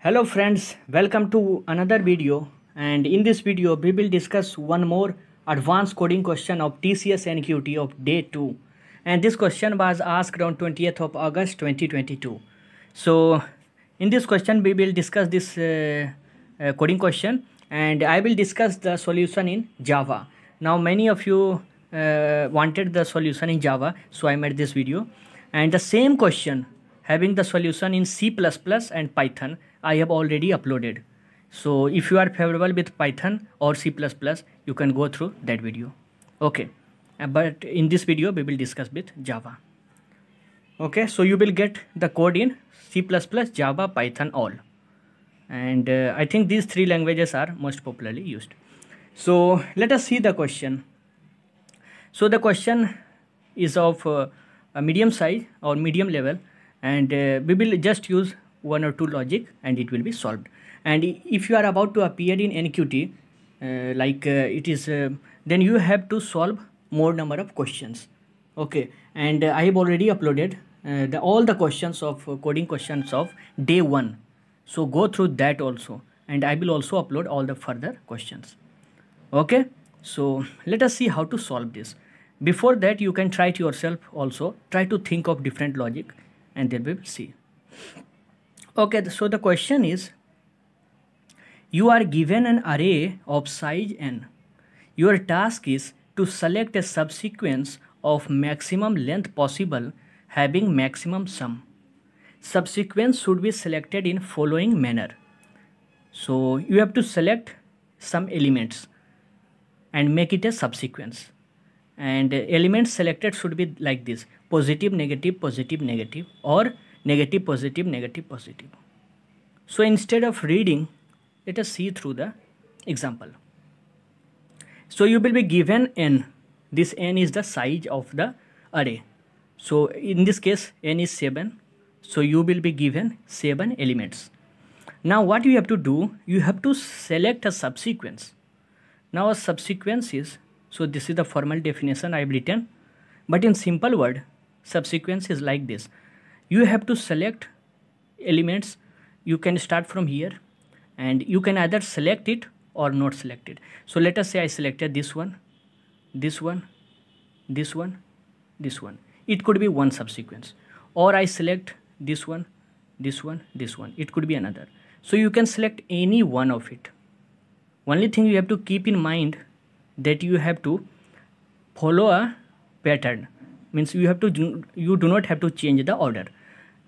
Hello friends, welcome to another video. And in this video we will discuss one more advanced coding question of TCS NQT of day 2 and this question was asked on 20th of August 2022. So in this question we will discuss this uh, uh, coding question. And I will discuss the solution in Java. Now many of you uh, wanted the solution in Java so I made this video. And the same question having the solution in C++ and Python I have already uploaded. So if you are favorable with Python or C++, you can go through that video. Okay, uh, but in this video we will discuss with Java. Okay, so you will get the code in C++, Java, Python all. And uh, I think these three languages are most popularly used. So let us see the question. So the question is of uh, a medium size or medium level and uh, we will just use one or two logic and it will be solved. And if you are about to appear in NQT uh, like uh, it is uh, then you have to solve more number of questions. Okay. And I have already uploaded uh, the, all the questions of uh, coding questions of day one. So go through that also. And I will also upload all the further questions. Okay. So let us see how to solve this. Before that you can try it yourself also. Try to think of different logic and then we will see okay so the question is you are given an array of size n. Your task is to select a subsequence of maximum length possible having maximum sum. Subsequence should be selected in following manner. So you have to select some elements and make it a subsequence. And elements selected should be like this positive negative positive negative or negative positive negative positive. So instead of reading let us see through the example. So you will be given n. This n is the size of the array. So in this case n is 7 so you will be given 7 elements. Now what you have to do you have to select a subsequence. Now a subsequence is so this is the formal definition I have written. But in simple word, subsequence is like this. You have to select elements. You can start from here and you can either select it or not select it. So let us say I selected this one, this one, this one, this one. It could be one subsequence. Or I select this one, this one, this one. It could be another. So you can select any one of it. Only thing you have to keep in mind that you have to follow a pattern means you have to you do not have to change the order.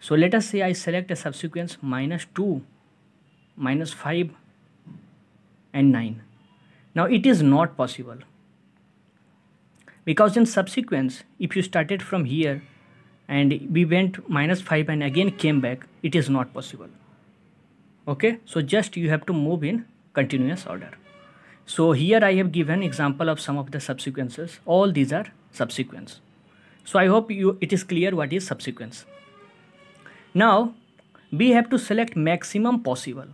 So let us say i select a subsequence minus 2 minus 5 and 9 now it is not possible. Because in subsequence if you started from here and we went minus 5 and again came back it is not possible. Okay? So just you have to move in continuous order. So here I have given example of some of the subsequences. All these are subsequence. So I hope you it is clear what is subsequence. Now we have to select maximum possible.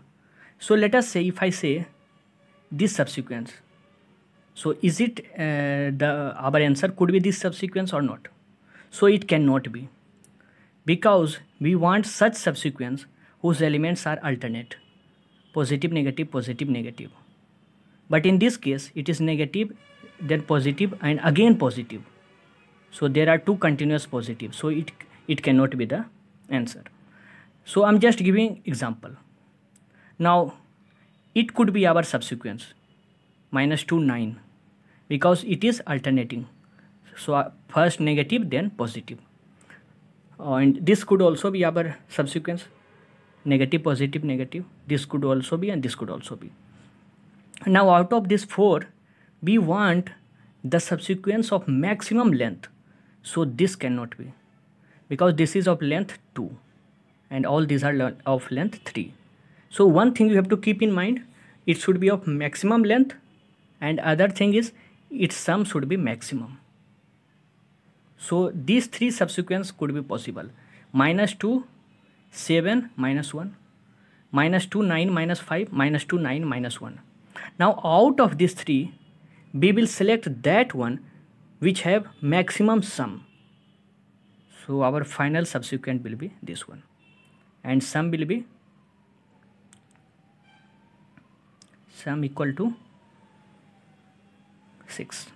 So let us say if I say this subsequence. So is it uh, the our answer could be this subsequence or not? So it cannot be because we want such subsequence whose elements are alternate positive negative positive negative but in this case it is negative then positive and again positive so there are two continuous positive so it it cannot be the answer. So i'm just giving example. Now it could be our subsequence minus 2 9 because it is alternating. So uh, first negative then positive. Uh, and this could also be our subsequence negative positive negative. This could also be and this could also be. Now out of this 4 we want the subsequence of maximum length so this cannot be. Because this is of length 2 and all these are of length 3 so one thing you have to keep in mind it should be of maximum length and other thing is its sum should be maximum. So these three subsequence could be possible. Minus 2 7 minus 1 minus 2 9 minus 5 minus 2 9 minus 1 now out of these three, we will select that one which have maximum sum. So our final subsequent will be this one. And sum will be sum equal to 6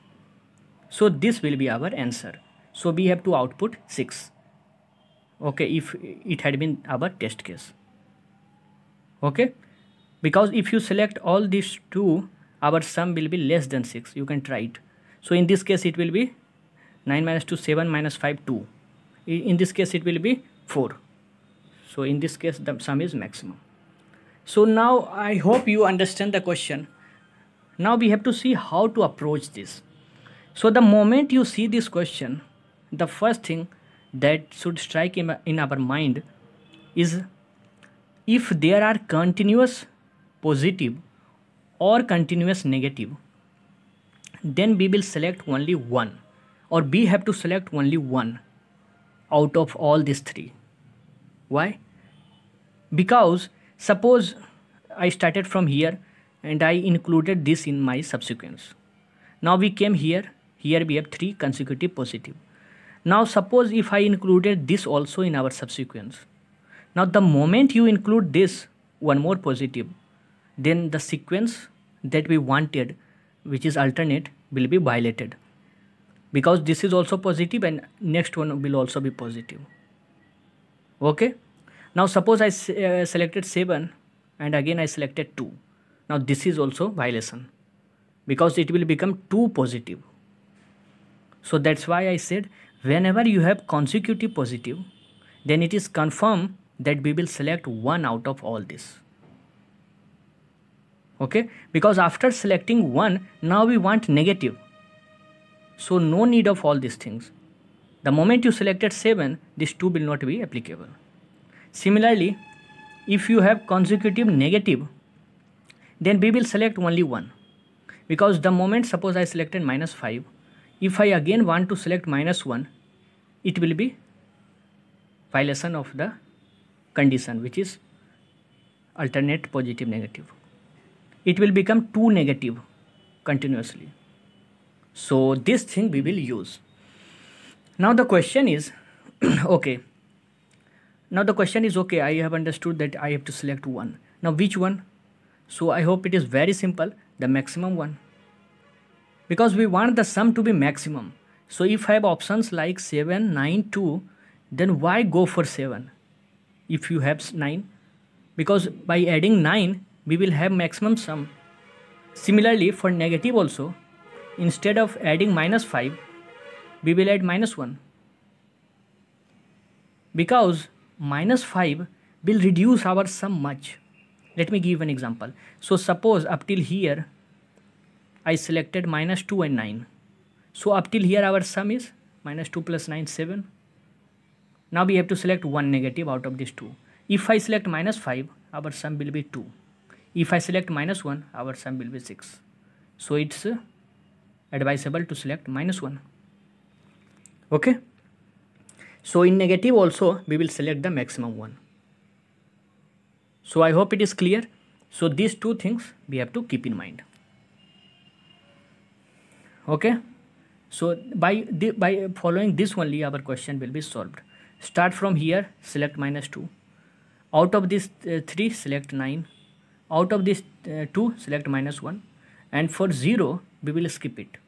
so this will be our answer. So we have to output 6 okay if it had been our test case. Okay? Because if you select all these two our sum will be less than 6 you can try it so in this case it will be 9 minus 2 7 minus 5 2 in this case it will be 4 so in this case the sum is maximum. So now i hope you understand the question. Now we have to see how to approach this. So the moment you see this question the first thing that should strike in, in our mind is if there are continuous positive or continuous negative then we will select only one. Or we have to select only one out of all these three. Why? Because suppose i started from here and i included this in my subsequence. Now we came here. Here we have three consecutive positive. Now suppose if I included this also in our subsequence. Now the moment you include this one more positive, then the sequence that we wanted, which is alternate, will be violated. Because this is also positive and next one will also be positive. Okay. Now suppose I uh, selected 7 and again I selected 2. Now this is also violation because it will become 2 positive. So that's why I said whenever you have consecutive positive then it is confirmed that we will select one out of all this okay? Because after selecting one now we want negative. So no need of all these things. The moment you selected 7 this 2 will not be applicable. Similarly if you have consecutive negative then we will select only one. Because the moment suppose I selected minus 5 if I again want to select minus 1 it will be violation of the condition which is alternate positive negative it will become two negative continuously. So this thing we will use. Now the question is okay. Now the question is okay i have understood that i have to select one. Now which one? So i hope it is very simple the maximum one. Because we want the sum to be maximum. So if I have options like 7, 9, 2, then why go for 7 if you have 9? Because by adding 9, we will have maximum sum. Similarly, for negative also, instead of adding minus 5, we will add minus 1. Because minus 5 will reduce our sum much. Let me give an example. So suppose up till here I selected minus 2 and 9. So up till here our sum is minus 2 plus 9, 7. Now we have to select one negative out of these two. If I select minus 5, our sum will be 2. If I select minus 1, our sum will be 6. So it's advisable to select minus 1. Okay. So in negative also, we will select the maximum one. So I hope it is clear. So these two things we have to keep in mind okay so by the, by following this only our question will be solved start from here select minus 2 out of this uh, 3 select 9 out of this uh, 2 select minus 1 and for 0 we will skip it.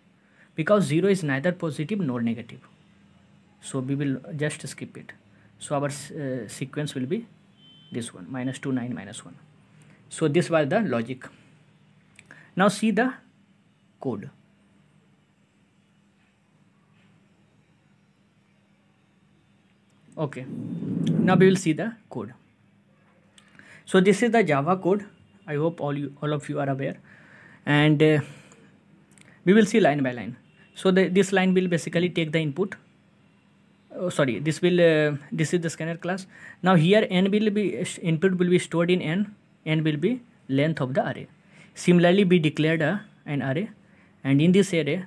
Because 0 is neither positive nor negative. So we will just skip it. So our uh, sequence will be this one. Minus 2 9 minus 1 so this was the logic. Now see the code. Okay. Now we will see the code. So this is the java code i hope all you all of you are aware. And uh, we will see line by line. So the, this line will basically take the input. Oh, sorry this will uh, this is the scanner class. Now here n will be input will be stored in n. N will be length of the array. Similarly we declared a, an array. And in this array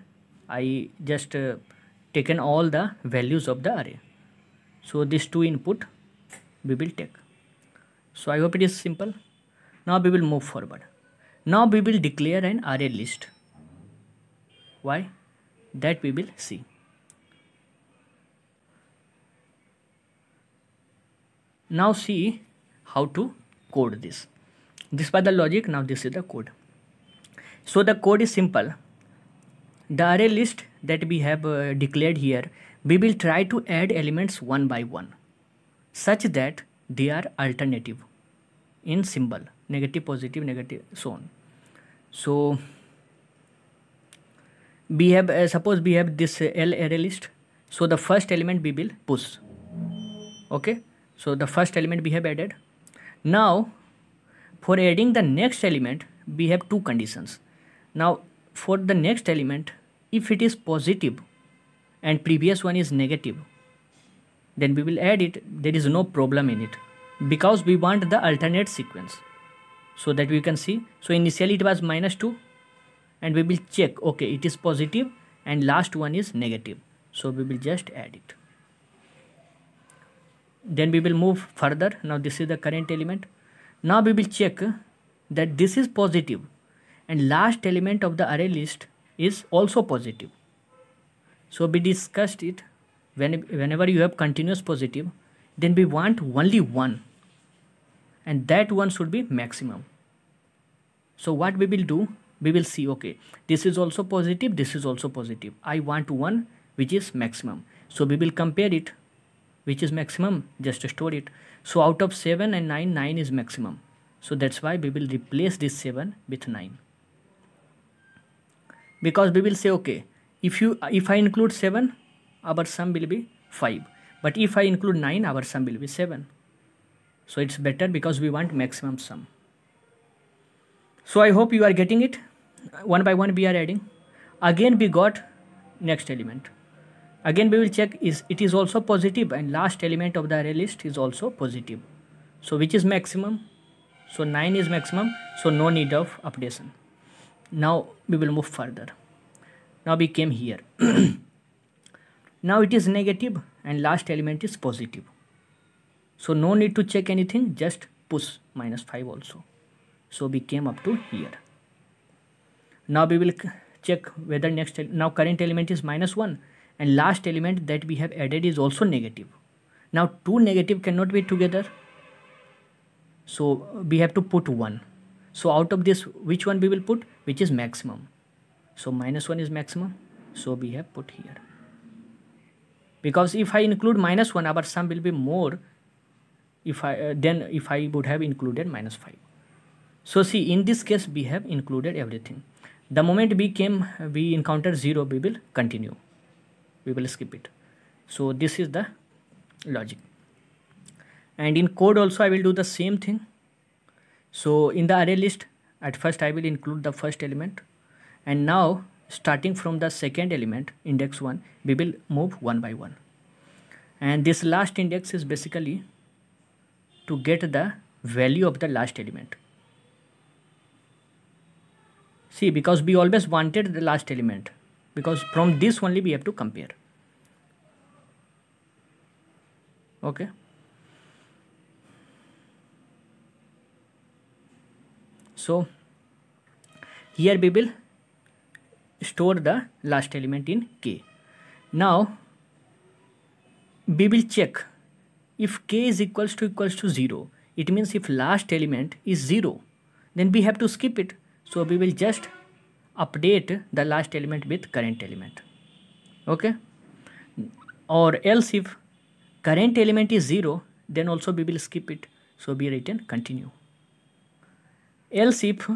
i just uh, taken all the values of the array. So these two input we will take. So i hope it is simple now we will move forward. Now we will declare an array list. Why? That we will see. Now see how to code this. This by the logic now this is the code. So the code is simple. The array list that we have uh, declared here we will try to add elements one by one such that they are alternative in symbol negative positive negative so on. So we have uh, suppose we have this uh, l array list. So the first element we will push. Okay? So the first element we have added. Now for adding the next element we have two conditions. Now for the next element if it is positive and previous one is negative then we will add it. There is no problem in it because we want the alternate sequence so that we can see. So initially it was minus 2 and we will check. Okay it is positive and last one is negative. So we will just add it. Then we will move further. Now this is the current element. Now we will check that this is positive and last element of the array list is also positive. So we discussed it. When, whenever you have continuous positive then we want only one and that one should be maximum. So what we will do we will see okay this is also positive this is also positive. I want one which is maximum. So we will compare it which is maximum just to store it. So out of 7 and 9 9 is maximum. So that's why we will replace this 7 with 9 because we will say okay if you if i include 7 our sum will be 5 but if i include 9 our sum will be 7 so it's better because we want maximum sum. So i hope you are getting it. One by one we are adding. Again we got next element. Again we will check is it is also positive and last element of the array list is also positive. So which is maximum? So 9 is maximum. So no need of updation. Now we will move further. Now we came here. Now it is negative and last element is positive so no need to check anything just push minus 5 also. So we came up to here. Now we will check whether next now current element is minus 1 and last element that we have added is also negative. Now two negative cannot be together. So we have to put one. So out of this which one we will put? Which is maximum. So minus 1 is maximum. So we have put here. Because if I include minus 1 our sum will be more if I uh, then if I would have included minus 5 so see in this case we have included everything. The moment we came we encountered 0 we will continue. We will skip it. So this is the logic. And in code also I will do the same thing. So in the array list at first I will include the first element. And now starting from the second element index 1 we will move one by one. And this last index is basically to get the value of the last element. See because we always wanted the last element because from this only we have to compare. Okay? So here we will store the last element in k. Now we will check if k is equals to equals to 0 it means if last element is 0 then we have to skip it. So we will just update the last element with current element. Okay? Or else if current element is 0 then also we will skip it. So we written continue. Else if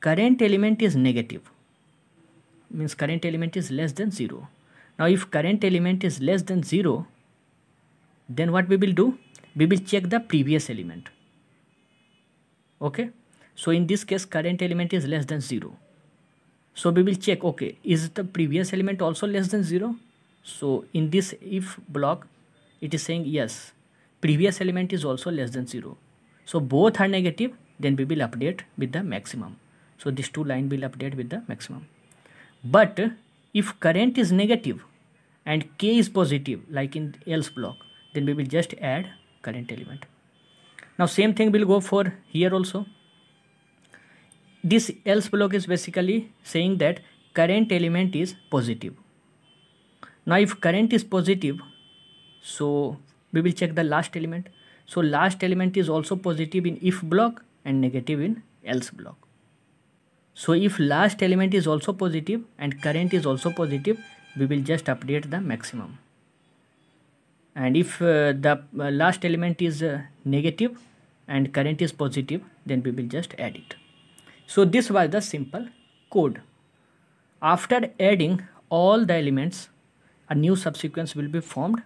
current element is negative means current element is less than 0 now if current element is less than 0 then what we will do? We will check the previous element. Okay? So in this case current element is less than 0 so we will check okay is the previous element also less than 0 so in this if block it is saying yes previous element is also less than 0 so both are negative then we will update with the maximum. So this two line will update with the maximum. But if current is negative and k is positive like in else block then we will just add current element. Now same thing will go for here also. This else block is basically saying that current element is positive. Now if current is positive so we will check the last element. So last element is also positive in if block and negative in else block. So if last element is also positive and current is also positive we will just update the maximum and if uh, the uh, last element is uh, negative and current is positive then we will just add it. So this was the simple code. After adding all the elements a new subsequence will be formed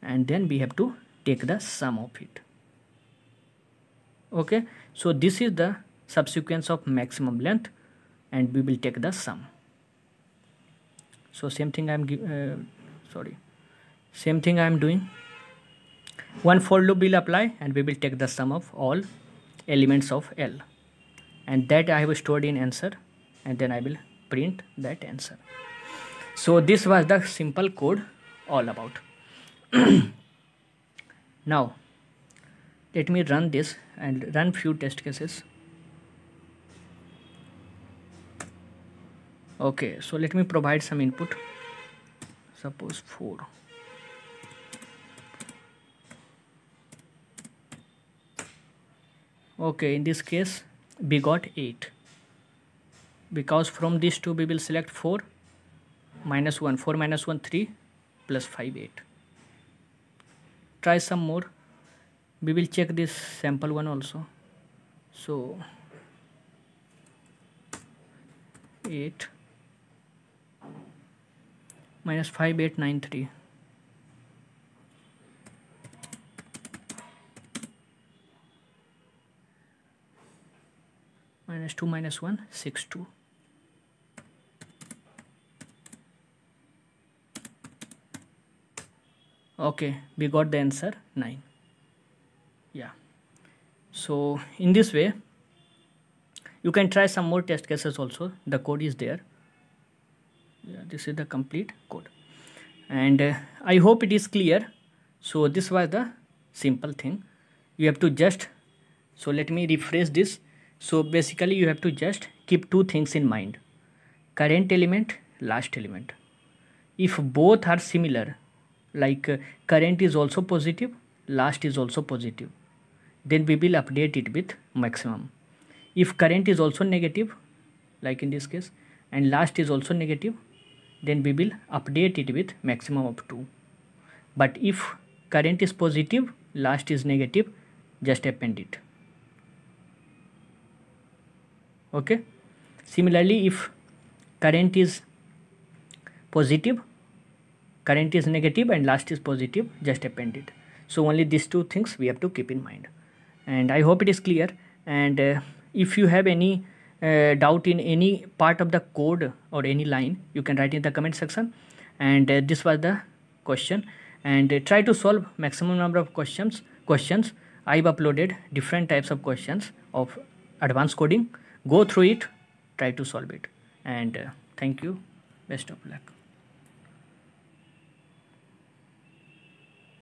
and then we have to take the sum of it. Okay? So this is the subsequence of maximum length and we will take the sum. So same thing i'm uh, sorry same thing i am doing. One for loop will apply and we will take the sum of all elements of l. And that i have stored in answer and then i will print that answer. So this was the simple code all about. Now let me run this and run few test cases. Okay so let me provide some input. Suppose 4 okay in this case we got 8 because from these two we will select 4 minus 1 4 minus 1 3 plus 5 8 try some more. We will check this sample one also. So 8 minus 5893 minus 2 minus 1 6 2 okay we got the answer 9 yeah. So in this way you can try some more test cases also. The code is there. Yeah this is the complete code. And uh, i hope it is clear. So this was the simple thing. You have to just so let me rephrase this so basically you have to just keep two things in mind. Current element last element. If both are similar like uh, current is also positive last is also positive then we will update it with maximum. If current is also negative like in this case and last is also negative then we will update it with maximum of 2 but if current is positive last is negative just append it okay. Similarly if current is positive current is negative and last is positive just append it. So only these two things we have to keep in mind. And i hope it is clear. And uh, if you have any uh, doubt in any part of the code or any line you can write in the comment section. And uh, this was the question. And uh, try to solve maximum number of questions questions. I've uploaded different types of questions of advanced coding go through it try to solve it. And uh, thank you. Best of luck